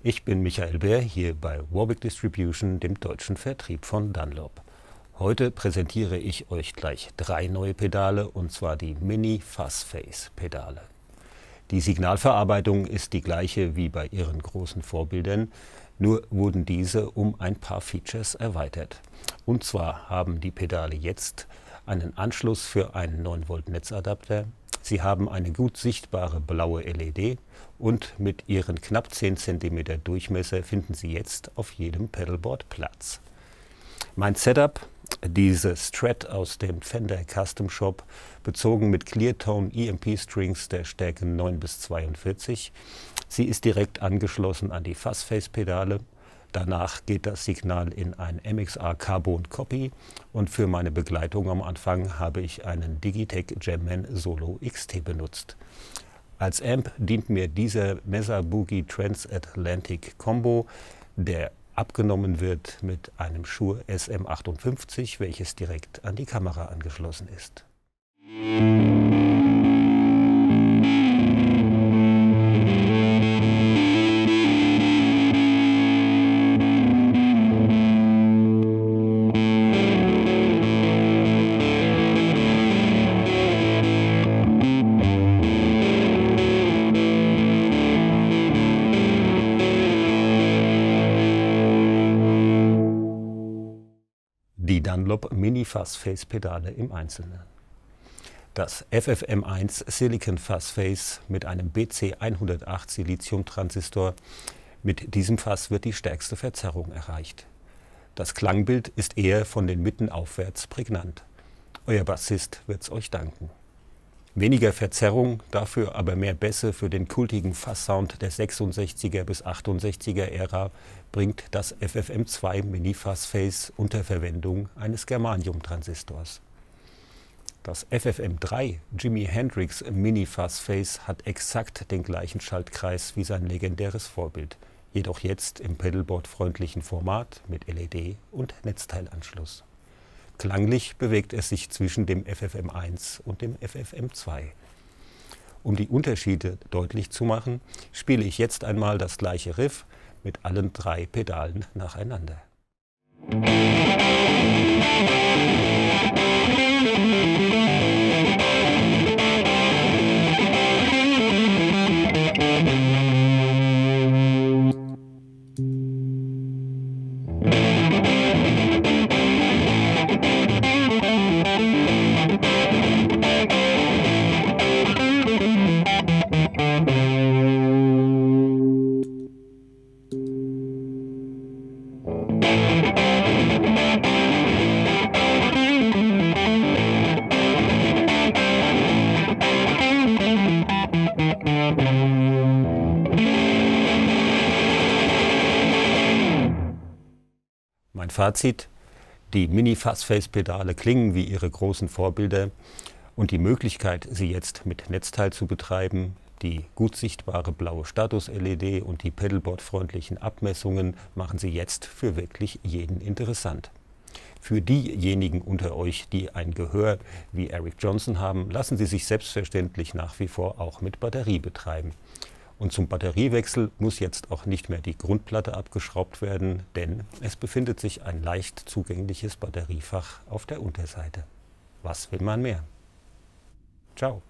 Ich bin Michael Bär hier bei Warwick Distribution, dem deutschen Vertrieb von Dunlop. Heute präsentiere ich euch gleich drei neue Pedale und zwar die Mini Fuzzface Pedale. Die Signalverarbeitung ist die gleiche wie bei ihren großen Vorbildern, nur wurden diese um ein paar Features erweitert. Und zwar haben die Pedale jetzt einen Anschluss für einen 9 Volt Netzadapter, Sie haben eine gut sichtbare blaue LED und mit ihren knapp 10 cm Durchmesser finden Sie jetzt auf jedem Pedalboard Platz. Mein Setup, diese Strat aus dem Fender Custom Shop, bezogen mit Cleartone EMP Strings der Stärke 9 bis 42. Sie ist direkt angeschlossen an die Fuzzface-Pedale Danach geht das Signal in ein MXR Carbon Copy und für meine Begleitung am Anfang habe ich einen Digitech Jamman Solo XT benutzt. Als Amp dient mir dieser Mesa Boogie Transatlantic Combo, der abgenommen wird mit einem Shure SM58, welches direkt an die Kamera angeschlossen ist. Die Dunlop Mini Fuzz Face Pedale im Einzelnen. Das FFM1 Silicon Fuzz Face mit einem BC108 Silizium-Transistor. Mit diesem Fass wird die stärkste Verzerrung erreicht. Das Klangbild ist eher von den Mitten aufwärts prägnant. Euer Bassist wird's euch danken. Weniger Verzerrung, dafür aber mehr Bässe für den kultigen Fasssound der 66er bis 68er Ära bringt das FFM2 Mini Fassface unter Verwendung eines Germanium-Transistors. Das FFM3 Jimi Hendrix Mini Fassface hat exakt den gleichen Schaltkreis wie sein legendäres Vorbild, jedoch jetzt im Pedalboard-freundlichen Format mit LED und Netzteilanschluss. Klanglich bewegt es sich zwischen dem FFM1 und dem FFM2. Um die Unterschiede deutlich zu machen, spiele ich jetzt einmal das gleiche Riff mit allen drei Pedalen nacheinander. Mein Fazit, die Mini-Fuzzface-Pedale klingen wie ihre großen Vorbilder und die Möglichkeit, sie jetzt mit Netzteil zu betreiben, die gut sichtbare blaue Status-LED und die Pedalboard-freundlichen Abmessungen machen sie jetzt für wirklich jeden interessant. Für diejenigen unter euch, die ein Gehör wie Eric Johnson haben, lassen sie sich selbstverständlich nach wie vor auch mit Batterie betreiben. Und zum Batteriewechsel muss jetzt auch nicht mehr die Grundplatte abgeschraubt werden, denn es befindet sich ein leicht zugängliches Batteriefach auf der Unterseite. Was will man mehr? Ciao.